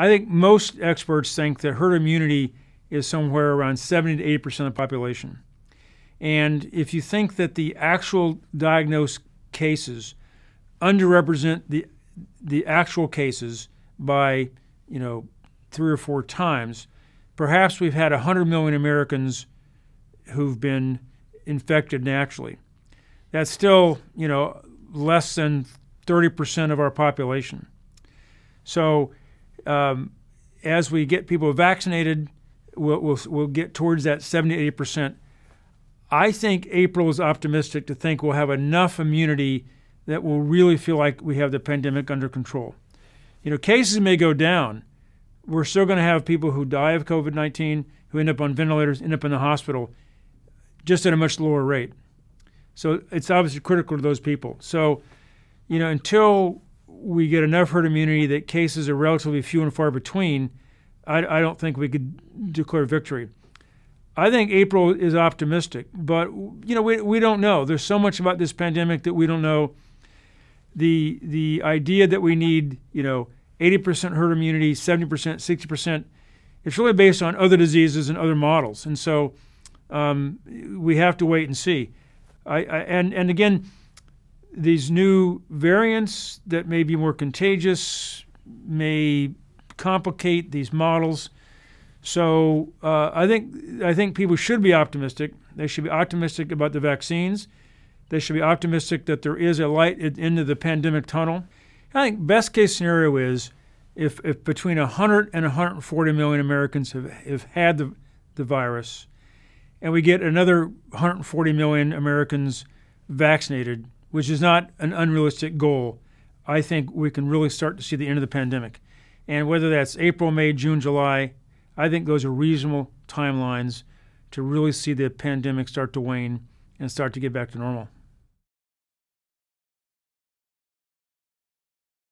I think most experts think that herd immunity is somewhere around 70 to 80 percent of the population. And if you think that the actual diagnosed cases underrepresent the the actual cases by you know three or four times, perhaps we've had 100 million Americans who've been infected naturally. That's still you know less than 30 percent of our population. So um, as we get people vaccinated, we'll, we'll, we'll get towards that 70 80 percent. I think April is optimistic to think we'll have enough immunity that we'll really feel like we have the pandemic under control. You know, cases may go down. We're still going to have people who die of COVID 19, who end up on ventilators, end up in the hospital, just at a much lower rate. So it's obviously critical to those people. So, you know, until we get enough herd immunity that cases are relatively few and far between, I, I don't think we could declare victory. I think April is optimistic, but you know we, we don't know. There's so much about this pandemic that we don't know. The the idea that we need you know 80% herd immunity, 70%, 60%, it's really based on other diseases and other models, and so um, we have to wait and see. I, I and and again, these new variants that may be more contagious may complicate these models. So uh, I think I think people should be optimistic. They should be optimistic about the vaccines. They should be optimistic that there is a light at the end of the pandemic tunnel. I think best case scenario is if, if between 100 and 140 million Americans have, have had the, the virus, and we get another 140 million Americans vaccinated, which is not an unrealistic goal, I think we can really start to see the end of the pandemic. And whether that's April, May, June, July, I think those are reasonable timelines to really see the pandemic start to wane and start to get back to normal.